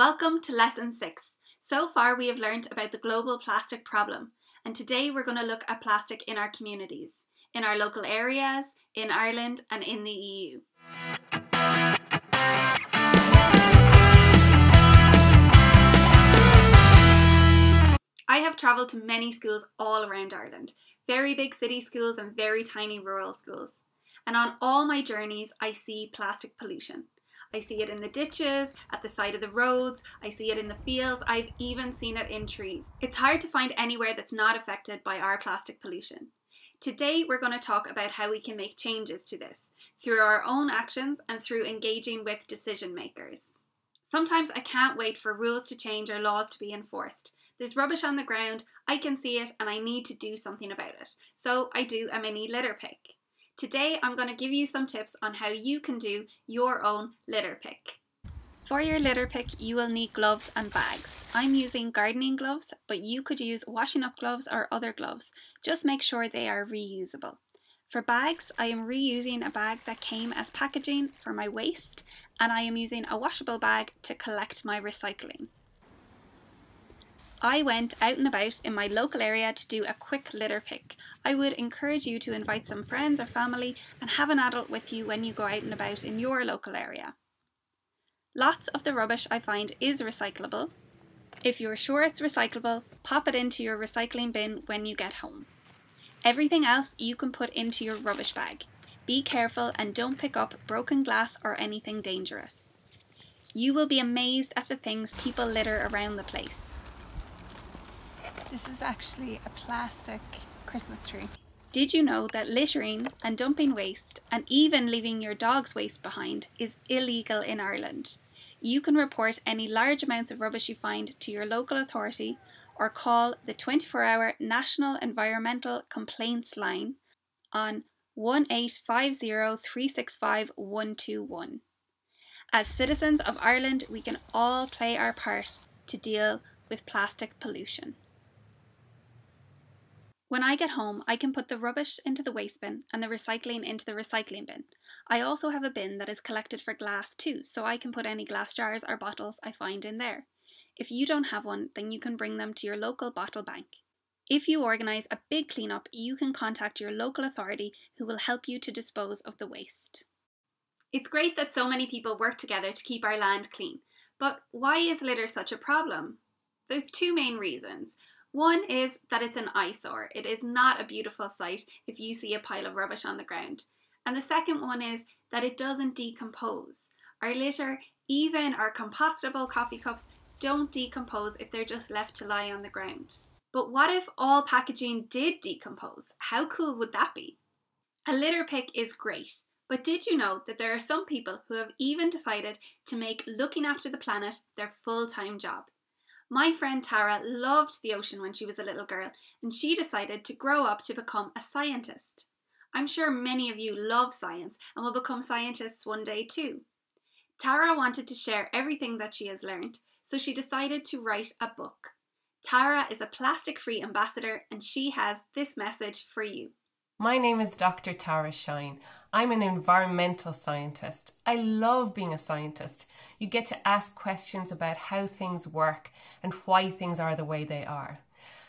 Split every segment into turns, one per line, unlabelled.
Welcome to Lesson 6. So far we have learned about the global plastic problem and today we're going to look at plastic in our communities, in our local areas, in Ireland and in the EU. I have travelled to many schools all around Ireland, very big city schools and very tiny rural schools. And on all my journeys I see plastic pollution. I see it in the ditches, at the side of the roads, I see it in the fields, I've even seen it in trees. It's hard to find anywhere that's not affected by our plastic pollution. Today, we're going to talk about how we can make changes to this through our own actions and through engaging with decision makers. Sometimes I can't wait for rules to change or laws to be enforced. There's rubbish on the ground, I can see it, and I need to do something about it. So I do a mini litter pick. Today I'm going to give you some tips on how you can do your own litter pick. For your litter pick you will need gloves and bags. I'm using gardening gloves but you could use washing up gloves or other gloves. Just make sure they are reusable. For bags, I am reusing a bag that came as packaging for my waste and I am using a washable bag to collect my recycling. I went out and about in my local area to do a quick litter pick. I would encourage you to invite some friends or family and have an adult with you when you go out and about in your local area. Lots of the rubbish I find is recyclable. If you're sure it's recyclable, pop it into your recycling bin when you get home. Everything else you can put into your rubbish bag. Be careful and don't pick up broken glass or anything dangerous. You will be amazed at the things people litter around the place.
This is actually a plastic Christmas tree.
Did you know that littering and dumping waste and even leaving your dog's waste behind is illegal in Ireland? You can report any large amounts of rubbish you find to your local authority or call the 24 hour National Environmental Complaints Line on 1850 As citizens of Ireland, we can all play our part to deal with plastic pollution. When I get home, I can put the rubbish into the waste bin and the recycling into the recycling bin. I also have a bin that is collected for glass too, so I can put any glass jars or bottles I find in there. If you don't have one, then you can bring them to your local bottle bank. If you organise a big cleanup, you can contact your local authority who will help you to dispose of the waste. It's great that so many people work together to keep our land clean, but why is litter such a problem? There's two main reasons. One is that it's an eyesore. It is not a beautiful sight if you see a pile of rubbish on the ground. And the second one is that it doesn't decompose. Our litter, even our compostable coffee cups, don't decompose if they're just left to lie on the ground. But what if all packaging did decompose? How cool would that be? A litter pick is great, but did you know that there are some people who have even decided to make looking after the planet their full time job? My friend Tara loved the ocean when she was a little girl, and she decided to grow up to become a scientist. I'm sure many of you love science and will become scientists one day too. Tara wanted to share everything that she has learned, so she decided to write a book. Tara is a plastic free ambassador and she has this message for you.
My name is Dr. Tara Shine. I'm an environmental scientist. I love being a scientist. You get to ask questions about how things work and why things are the way they are.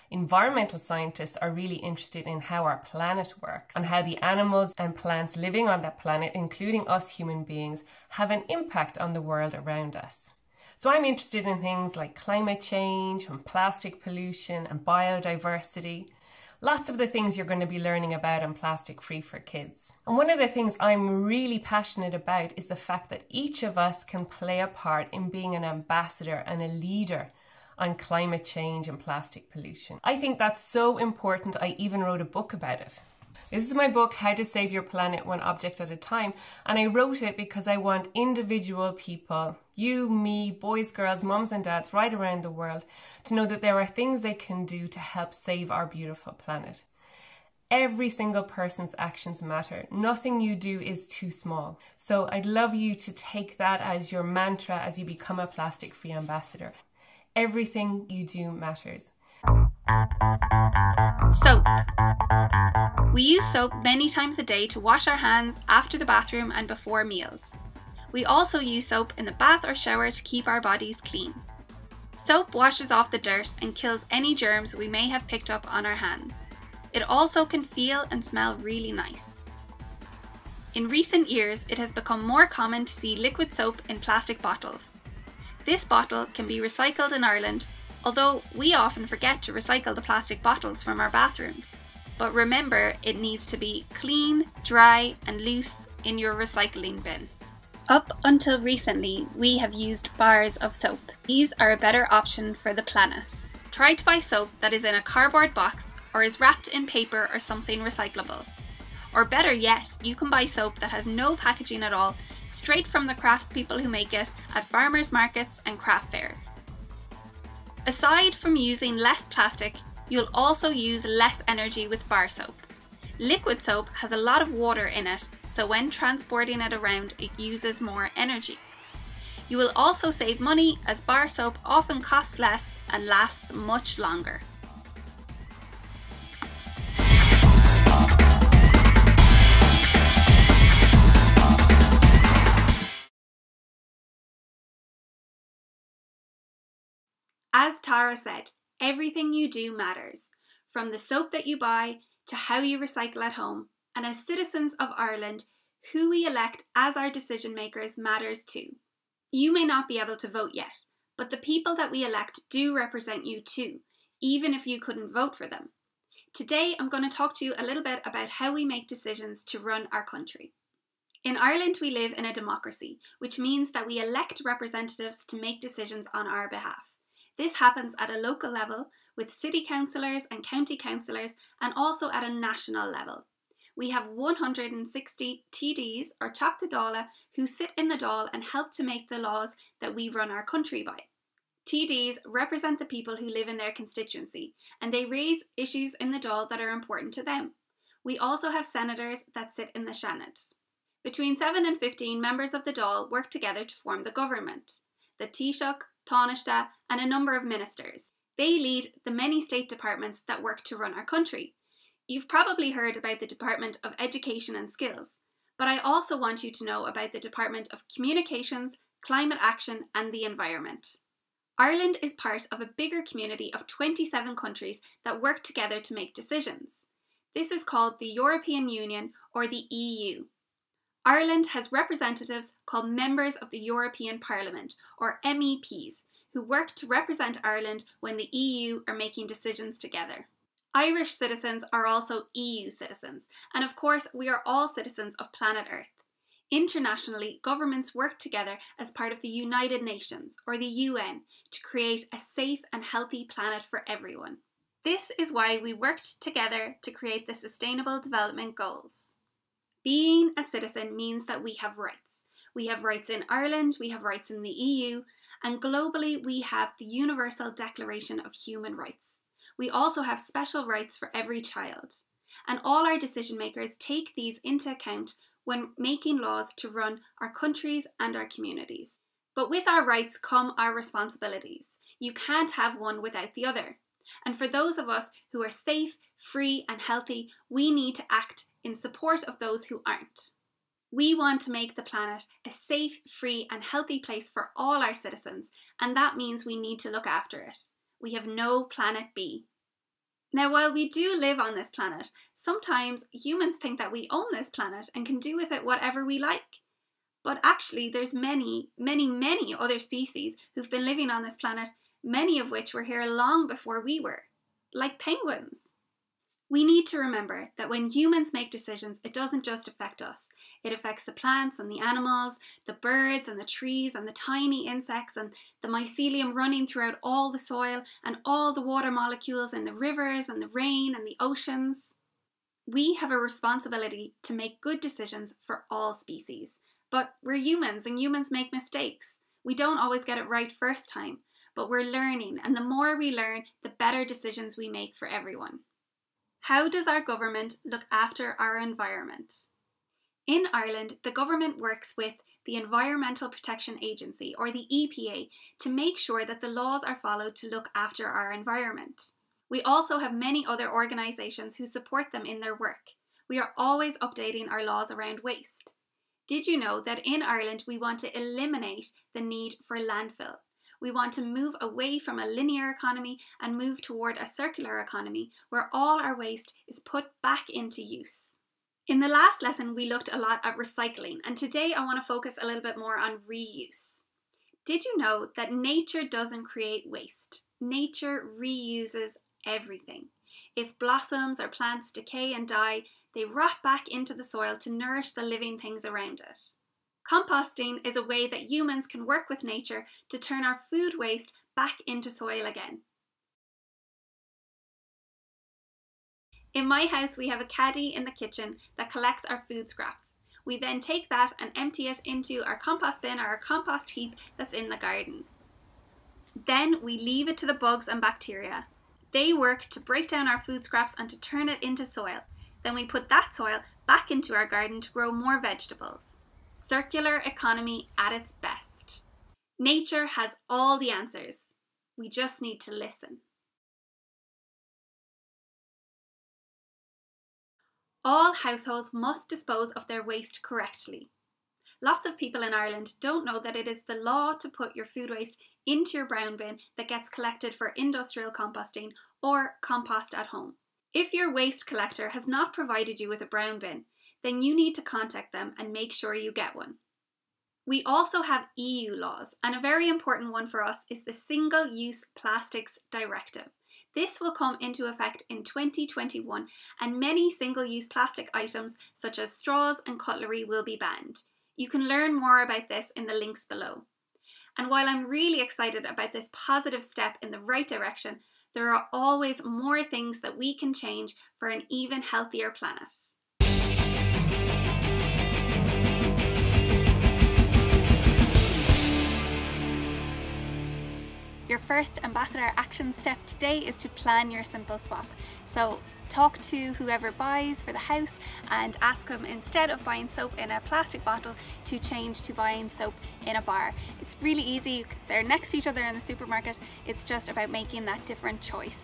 Environmental scientists are really interested in how our planet works and how the animals and plants living on that planet, including us human beings, have an impact on the world around us. So I'm interested in things like climate change and plastic pollution and biodiversity lots of the things you're going to be learning about in Plastic Free for Kids. And one of the things I'm really passionate about is the fact that each of us can play a part in being an ambassador and a leader on climate change and plastic pollution. I think that's so important, I even wrote a book about it. This is my book, How to Save Your Planet One Object at a Time, and I wrote it because I want individual people, you, me, boys, girls, mums, and dads right around the world, to know that there are things they can do to help save our beautiful planet. Every single person's actions matter. Nothing you do is too small. So I'd love you to take that as your mantra as you become a plastic free ambassador. Everything you do matters.
Soap. We use soap many times a day to wash our hands after the bathroom and before meals. We also use soap in the bath or shower to keep our bodies clean. Soap washes off the dirt and kills any germs we may have picked up on our hands. It also can feel and smell really nice. In recent years, it has become more common to see liquid soap in plastic bottles. This bottle can be recycled in Ireland, although we often forget to recycle the plastic bottles from our bathrooms. But remember, it needs to be clean, dry, and loose in your recycling bin. Up until recently, we have used bars of soap. These are a better option for the planet. Try to buy soap that is in a cardboard box or is wrapped in paper or something recyclable. Or better yet, you can buy soap that has no packaging at all, straight from the craftspeople who make it at farmers markets and craft fairs. Aside from using less plastic, you'll also use less energy with bar soap. Liquid soap has a lot of water in it, so when transporting it around, it uses more energy. You will also save money as bar soap often costs less and lasts much longer. As Tara said, everything you do matters, from the soap that you buy to how you recycle at home. And as citizens of Ireland, who we elect as our decision makers matters too. You may not be able to vote yet, but the people that we elect do represent you too, even if you couldn't vote for them. Today, I'm going to talk to you a little bit about how we make decisions to run our country. In Ireland, we live in a democracy, which means that we elect representatives to make decisions on our behalf. This happens at a local level with city councillors and county councillors and also at a national level. We have 160 TDs or Teachta Dála who sit in the Dáil and help to make the laws that we run our country by. TDs represent the people who live in their constituency and they raise issues in the Dáil that are important to them. We also have senators that sit in the Seanad. Between 7 and 15 members of the Dáil work together to form the government. The Taoiseach, Tánaiste, and a number of ministers. They lead the many state departments that work to run our country. You've probably heard about the Department of Education and Skills, but I also want you to know about the Department of Communications, Climate Action, and the Environment. Ireland is part of a bigger community of 27 countries that work together to make decisions. This is called the European Union or the EU. Ireland has representatives called Members of the European Parliament, or MEPs, who work to represent Ireland when the EU are making decisions together. Irish citizens are also EU citizens, and of course, we are all citizens of planet Earth. Internationally, governments work together as part of the United Nations, or the UN, to create a safe and healthy planet for everyone. This is why we worked together to create the Sustainable Development Goals. Being a citizen means that we have rights. We have rights in Ireland, we have rights in the EU, and globally we have the Universal Declaration of Human Rights. We also have special rights for every child. And all our decision makers take these into account when making laws to run our countries and our communities. But with our rights come our responsibilities. You can't have one without the other. And for those of us who are safe, free, and healthy, we need to act in support of those who aren't. We want to make the planet a safe, free, and healthy place for all our citizens, and that means we need to look after it. We have no planet B. Now, while we do live on this planet, sometimes humans think that we own this planet and can do with it whatever we like. But actually, there's many, many, many other species who've been living on this planet, many of which were here long before we were, like penguins. We need to remember that when humans make decisions, it doesn't just affect us. It affects the plants and the animals, the birds and the trees and the tiny insects and the mycelium running throughout all the soil and all the water molecules in the rivers and the rain and the oceans. We have a responsibility to make good decisions for all species. But we're humans and humans make mistakes. We don't always get it right first time, but we're learning, and the more we learn, the better decisions we make for everyone. How does our government look after our environment? In Ireland, the government works with the Environmental Protection Agency, or the EPA, to make sure that the laws are followed to look after our environment. We also have many other organisations who support them in their work. We are always updating our laws around waste. Did you know that in Ireland we want to eliminate the need for landfill? We want to move away from a linear economy and move toward a circular economy where all our waste is put back into use. In the last lesson, we looked a lot at recycling, and today I want to focus a little bit more on reuse. Did you know that nature doesn't create waste? Nature reuses everything. If blossoms or plants decay and die, they rot back into the soil to nourish the living things around it. Composting is a way that humans can work with nature to turn our food waste back into soil again. In my house, we have a caddy in the kitchen that collects our food scraps. We then take that and empty it into our compost bin or our compost heap that's in the garden. Then we leave it to the bugs and bacteria. They work to break down our food scraps and to turn it into soil. Then we put that soil back into our garden to grow more vegetables. Circular economy at its best. Nature has all the answers. We just need to listen. All households must dispose of their waste correctly. Lots of people in Ireland don't know that it is the law to put your food waste into your brown bin that gets collected for industrial composting or compost at home. If your waste collector has not provided you with a brown bin, then you need to contact them and make sure you get one. We also have EU laws, and a very important one for us is the Single Use Plastics Directive. This will come into effect in 2021, and many single use plastic items, such as straws and cutlery, will be banned. You can learn more about this in the links below. And while I'm really excited about this positive step in the right direction, there are always more things that we can change for an even healthier planet. First ambassador action step today is to plan your simple swap. So talk to whoever buys for the house and ask them instead of buying soap in a plastic bottle to change to buying soap in a bar. It's really easy, they're next to each other in the supermarket, it's just about making that different choice.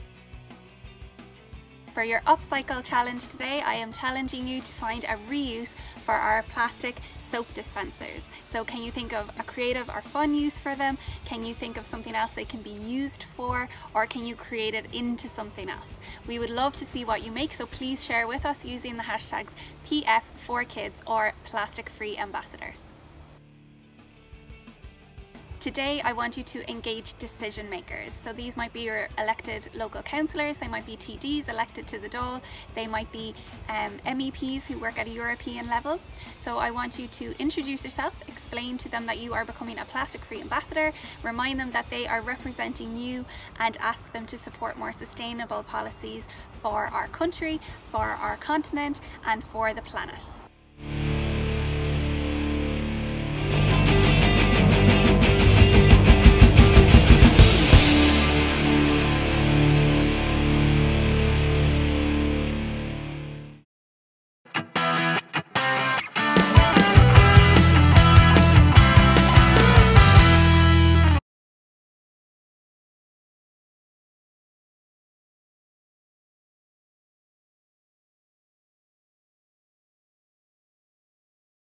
For your upcycle challenge today, I am challenging you to find a reuse for our plastic soap dispensers. So can you think of a creative or fun use for them? Can you think of something else they can be used for? Or can you create it into something else? We would love to see what you make, so please share with us using the hashtags PF4Kids or Plastic Free Ambassador. Today I want you to engage decision makers. So these might be your elected local councillors, they might be TDs elected to the Dáil, they might be um, MEPs who work at a European level. So I want you to introduce yourself, explain to them that you are becoming a plastic free ambassador, remind them that they are representing you and ask them to support more sustainable policies for our country, for our continent and for the planet.